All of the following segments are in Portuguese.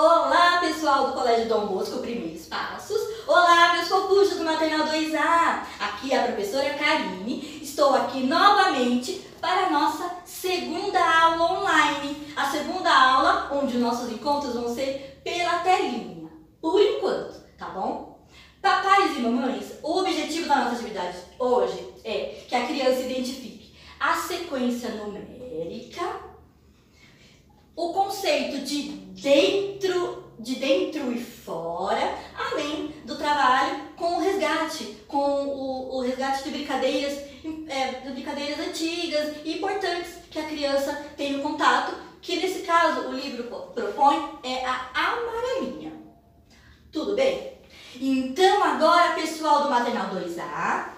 Olá, pessoal do Colégio Dom Bosco Primeiros Passos. Olá, meus fofuchos do Maternal 2A. Aqui é a professora Karine. Estou aqui novamente para a nossa segunda aula online. A segunda aula onde nossos encontros vão ser pela telinha. Por enquanto, tá bom? Papais e mamães, o objetivo da nossa atividade hoje é que a criança identifique a sequência numérica o conceito de dentro, de dentro e fora, além do trabalho com o resgate, com o, o resgate de brincadeiras, é, de brincadeiras antigas e importantes que a criança tem no contato, que nesse caso o livro propõe é a amarelinha. Tudo bem? Então agora, pessoal do Maternal 2A,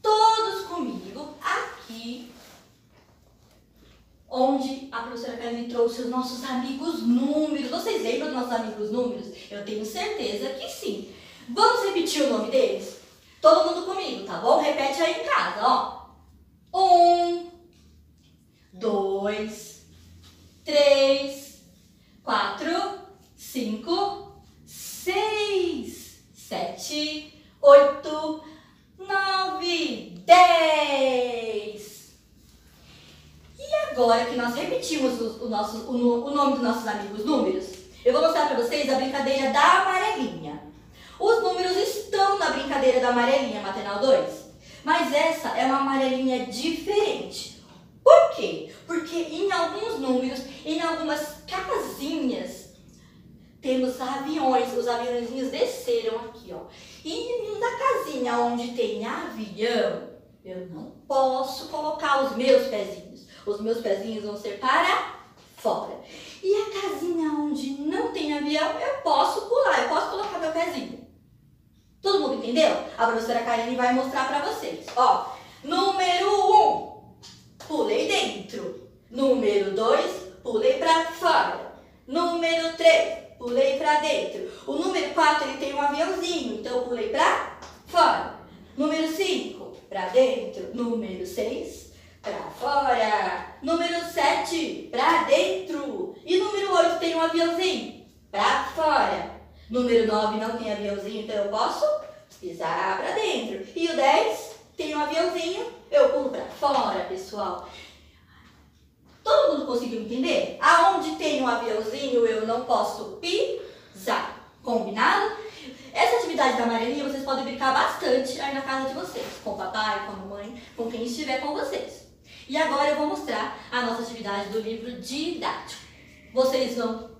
todos comigo aqui onde a professora Karine trouxe os nossos amigos números. Vocês lembram dos nossos amigos números? Eu tenho certeza que sim. Vamos repetir o nome deles? Todo mundo comigo, tá bom? Repete aí em casa, ó. Um, dois, três, quatro, cinco, seis, sete, oito, agora que nós repetimos o, o, nosso, o, o nome dos nossos amigos números, eu vou mostrar para vocês a brincadeira da amarelinha. Os números estão na brincadeira da amarelinha, maternal 2. Mas essa é uma amarelinha diferente. Por quê? Porque em alguns números, em algumas casinhas, temos aviões. Os aviãozinhos desceram aqui, ó. E na casinha onde tem avião, eu não posso colocar os meus pezinhos. Os meus pezinhos vão ser para fora. E a casinha onde não tem avião, eu posso pular, eu posso colocar meu pezinho. Todo mundo entendeu? A professora Karine vai mostrar para vocês. Ó, número 1, um, pulei dentro. Número 2, pulei para fora. Número 3, pulei para dentro. O número 4, ele tem um aviãozinho, então eu pulei para fora. Número 5, para dentro. Número 6, para fora. Número 7, para dentro. E número 8 tem um aviãozinho, para fora. Número 9 não tem aviãozinho, então eu posso pisar para dentro. E o 10 tem um aviãozinho, eu pulo para fora, pessoal. Todo mundo conseguiu entender? Aonde tem um aviãozinho, eu não posso pisar. Combinado? Essa atividade da amarelinha vocês podem brincar bastante aí na casa de vocês, com o papai, com a mamãe, com quem estiver com vocês. E agora eu vou mostrar a nossa atividade do livro didático. Vocês vão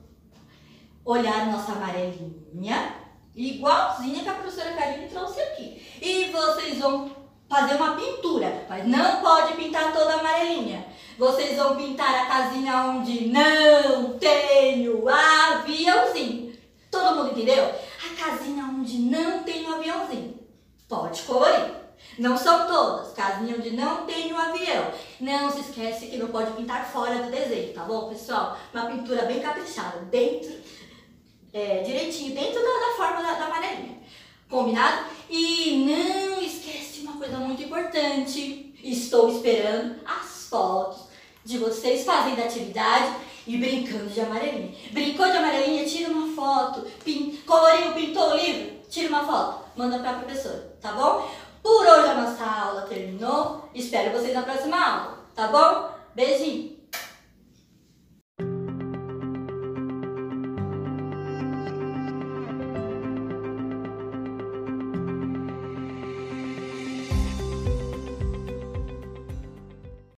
olhar nossa amarelinha, igualzinha que a professora Karine trouxe aqui. E vocês vão fazer uma pintura, mas não pode pintar toda a amarelinha. Vocês vão pintar a casinha onde não tem o aviãozinho. Todo mundo entendeu? A casinha onde não tem o aviãozinho. Pode colorir. Não são todas, casinha onde não tem um avião. Não se esquece que não pode pintar fora do desenho, tá bom, pessoal? Uma pintura bem caprichada, dentro, é, direitinho, dentro da, da forma da, da amarelinha. Combinado? E não esquece uma coisa muito importante. Estou esperando as fotos de vocês fazendo atividade e brincando de amarelinha. Brincou de amarelinha? Tira uma foto. Pin, coloriu, pintou o livro? Tira uma foto. Manda para a professora, tá bom? Por hoje a nossa aula terminou. Espero vocês na próxima aula, tá bom? Beijinho!